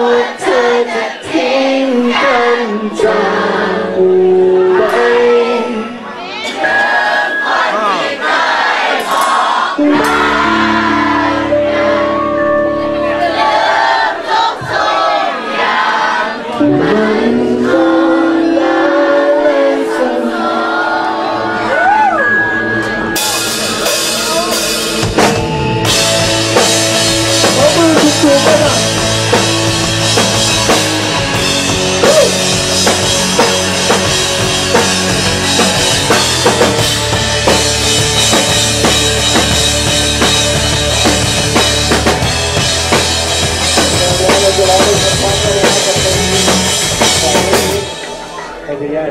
One, two. சரியா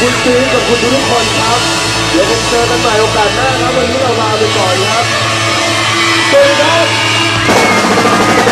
คุณซีขอบคุณทุกคนครับ เดี๋ยวผมเจอกันใหม่โอกาสหน้าครับวันนี้เราลาไปก่อนครับสวัสดีครับ